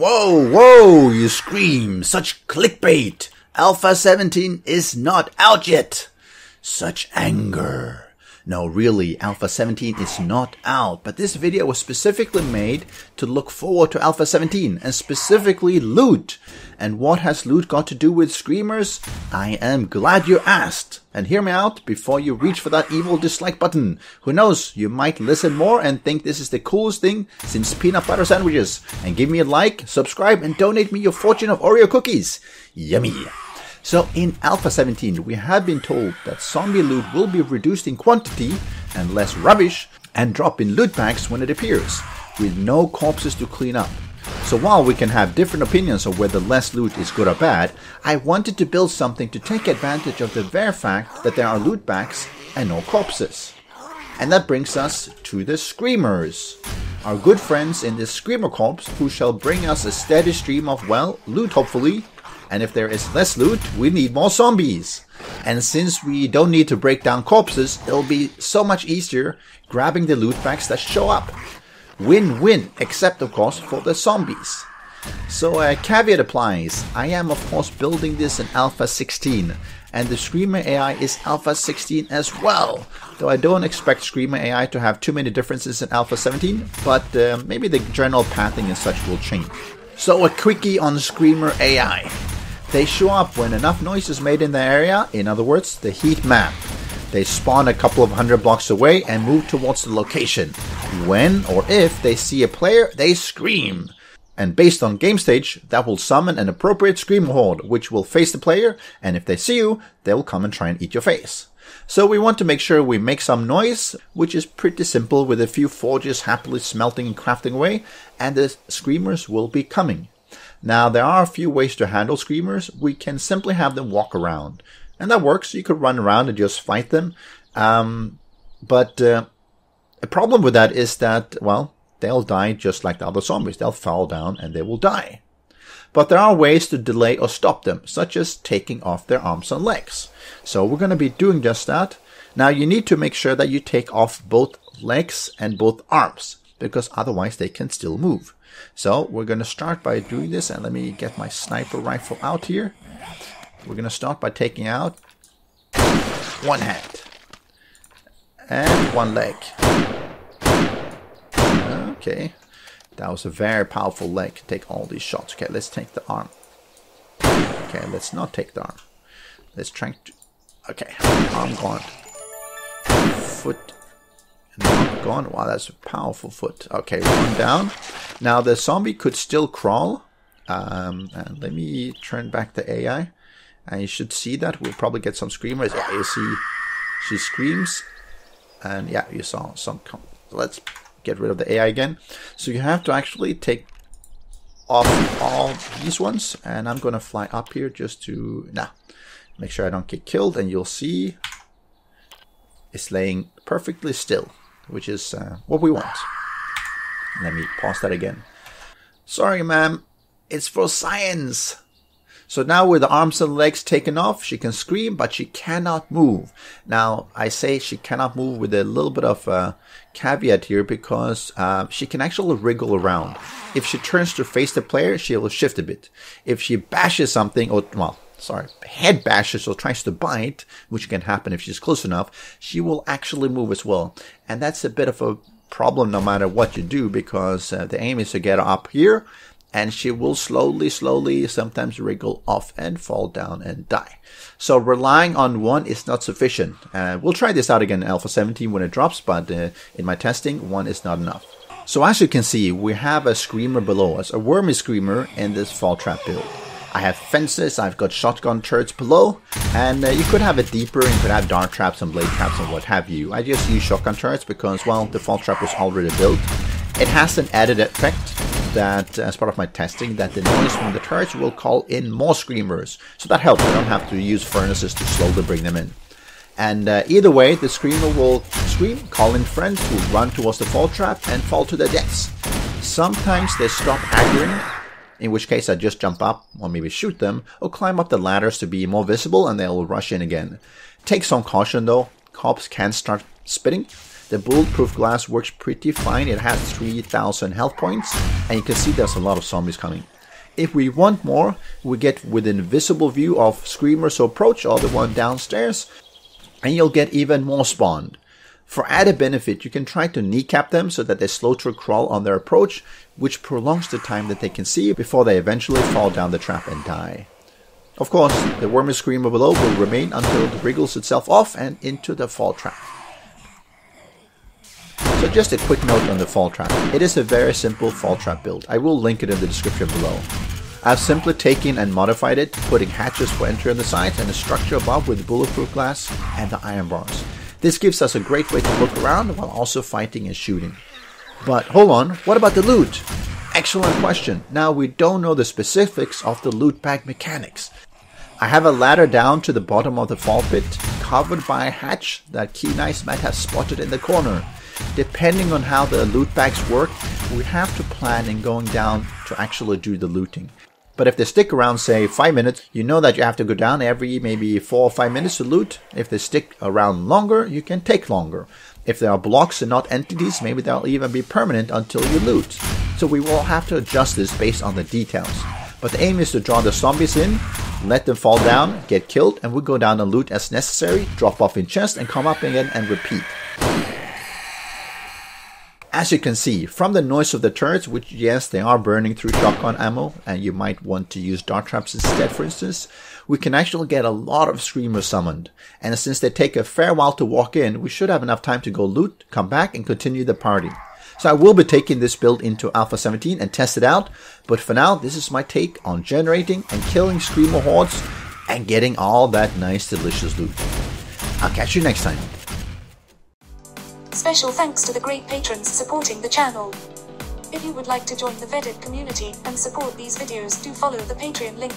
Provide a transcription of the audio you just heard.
Whoa, whoa, you scream. Such clickbait. Alpha 17 is not out yet. Such anger. No, really, Alpha 17 is not out, but this video was specifically made to look forward to Alpha 17 and specifically loot. And what has loot got to do with screamers? I am glad you asked. And hear me out before you reach for that evil dislike button. Who knows, you might listen more and think this is the coolest thing since peanut butter sandwiches. And give me a like, subscribe, and donate me your fortune of Oreo cookies. Yummy. So in Alpha 17, we have been told that zombie loot will be reduced in quantity and less rubbish and drop in loot bags when it appears, with no corpses to clean up. So while we can have different opinions on whether less loot is good or bad, I wanted to build something to take advantage of the bare fact that there are loot bags and no corpses. And that brings us to the Screamers, our good friends in the Screamer Corps who shall bring us a steady stream of, well, loot hopefully, and if there is less loot, we need more zombies. And since we don't need to break down corpses, it'll be so much easier grabbing the loot bags that show up. Win-win, except of course for the zombies. So a uh, caveat applies. I am of course building this in Alpha 16, and the Screamer AI is Alpha 16 as well. Though I don't expect Screamer AI to have too many differences in Alpha 17, but uh, maybe the general pathing and such will change. So a quickie on Screamer AI. They show up when enough noise is made in the area, in other words, the heat map. They spawn a couple of hundred blocks away and move towards the location. When or if they see a player, they scream. And based on game stage, that will summon an appropriate scream horde, which will face the player, and if they see you, they will come and try and eat your face. So we want to make sure we make some noise, which is pretty simple with a few forges happily smelting and crafting away, and the screamers will be coming. Now, there are a few ways to handle screamers. We can simply have them walk around. And that works. You could run around and just fight them. Um, but uh, a problem with that is that, well, they'll die just like the other zombies. They'll fall down and they will die. But there are ways to delay or stop them, such as taking off their arms and legs. So we're going to be doing just that. Now you need to make sure that you take off both legs and both arms, because otherwise they can still move. So we're going to start by doing this and let me get my sniper rifle out here. We're going to start by taking out one hand and one leg. Okay, that was a very powerful leg. Take all these shots. Okay, let's take the arm. Okay, let's not take the arm. Let's try to... Okay, arm gone. Foot gone. Wow, that's a powerful foot. Okay, one down. Now the zombie could still crawl. Um, and let me turn back the AI. And you should see that. We'll probably get some screamers. Yeah, you see she screams. And yeah, you saw some. Let's get rid of the AI again. So you have to actually take off all these ones. And I'm going to fly up here just to... Nah, make sure I don't get killed. And you'll see it's laying perfectly still which is uh, what we want. Let me pause that again. Sorry, ma'am. It's for science. So now with the arms and legs taken off, she can scream, but she cannot move. Now, I say she cannot move with a little bit of a caveat here because uh, she can actually wriggle around. If she turns to face the player, she will shift a bit. If she bashes something, or, well, sorry, head bashes or tries to bite, which can happen if she's close enough, she will actually move as well. And that's a bit of a problem no matter what you do because uh, the aim is to get up here and she will slowly, slowly sometimes wriggle off and fall down and die. So relying on one is not sufficient. Uh, we'll try this out again in Alpha 17 when it drops, but uh, in my testing, one is not enough. So as you can see, we have a screamer below us, a wormy screamer in this fall trap build. I have fences, I've got shotgun turrets below, and uh, you could have it deeper, you could have dart traps and blade traps and what have you. I just use shotgun turrets because, well, the fall trap was already built. It has an added effect that, as part of my testing, that the noise from the turrets will call in more screamers. So that helps, I don't have to use furnaces to slowly bring them in. And uh, either way, the screamer will scream, call in friends who run towards the fall trap and fall to their deaths. Sometimes they stop aggroing in which case I just jump up or maybe shoot them or climb up the ladders to be more visible and they'll rush in again. Take some caution though, cops can start spitting The bulletproof glass works pretty fine. It has 3000 health points and you can see there's a lot of zombies coming. If we want more, we get within visible view of screamers approach or the one downstairs and you'll get even more spawned. For added benefit, you can try to kneecap them so that they slow to crawl on their approach, which prolongs the time that they can see before they eventually fall down the trap and die. Of course, the wormy screamer below will remain until it wriggles itself off and into the fall trap. So just a quick note on the fall trap. It is a very simple fall trap build. I will link it in the description below. I've simply taken and modified it, putting hatches for entry on the sides and a structure above with bulletproof glass and the iron bars. This gives us a great way to look around while also fighting and shooting. But hold on, what about the loot? Excellent question. Now we don't know the specifics of the loot bag mechanics. I have a ladder down to the bottom of the fall pit, covered by a hatch that Key Nice might have spotted in the corner. Depending on how the loot bags work, we have to plan in going down to actually do the looting. But if they stick around, say, 5 minutes, you know that you have to go down every maybe 4 or 5 minutes to loot. If they stick around longer, you can take longer. If there are blocks and not entities, maybe they'll even be permanent until you loot. So we will have to adjust this based on the details. But the aim is to draw the zombies in, let them fall down, get killed, and we go down and loot as necessary, drop off in chest, and come up again and repeat. As you can see, from the noise of the turrets, which yes, they are burning through shotgun ammo, and you might want to use dart traps instead, for instance, we can actually get a lot of screamers summoned. And since they take a fair while to walk in, we should have enough time to go loot, come back, and continue the party. So I will be taking this build into Alpha 17 and test it out, but for now, this is my take on generating and killing screamer hordes and getting all that nice delicious loot. I'll catch you next time. Special thanks to the great patrons supporting the channel. If you would like to join the vetted community and support these videos do follow the Patreon link.